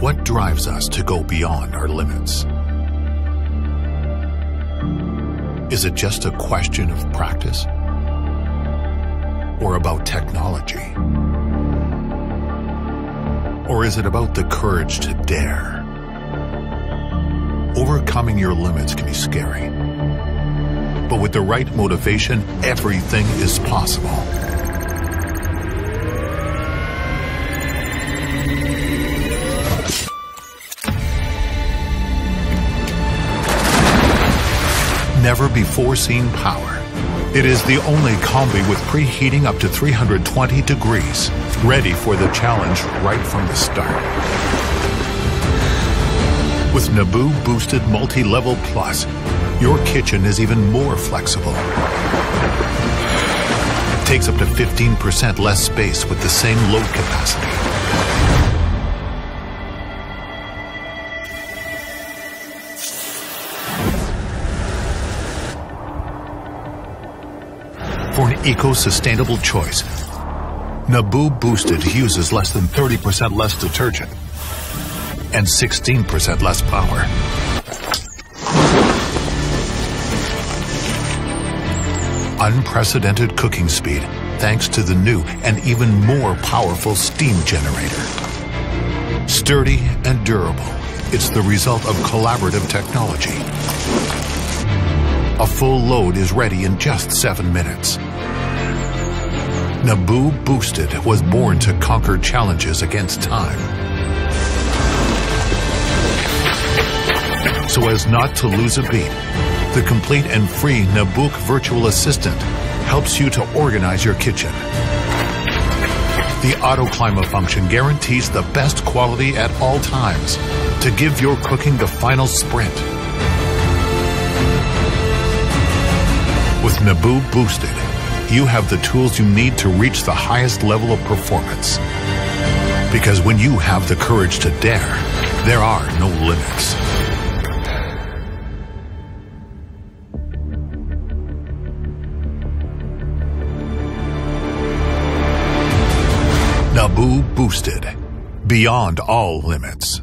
What drives us to go beyond our limits? Is it just a question of practice? Or about technology? Or is it about the courage to dare? Overcoming your limits can be scary. But with the right motivation, everything is possible. Never before seen power. It is the only combi with preheating up to 320 degrees, ready for the challenge right from the start. With Naboo Boosted Multi-Level Plus, your kitchen is even more flexible. It Takes up to 15% less space with the same load capacity. For an eco-sustainable choice, Naboo Boosted uses less than 30% less detergent and 16% less power. Unprecedented cooking speed thanks to the new and even more powerful steam generator. Sturdy and durable, it's the result of collaborative technology. A full load is ready in just seven minutes. Naboo Boosted was born to conquer challenges against time. So as not to lose a beat, the complete and free Nabook virtual assistant helps you to organize your kitchen. The auto climate function guarantees the best quality at all times to give your cooking the final sprint. With Naboo Boosted, you have the tools you need to reach the highest level of performance. Because when you have the courage to dare, there are no limits. Naboo Boosted. Beyond all limits.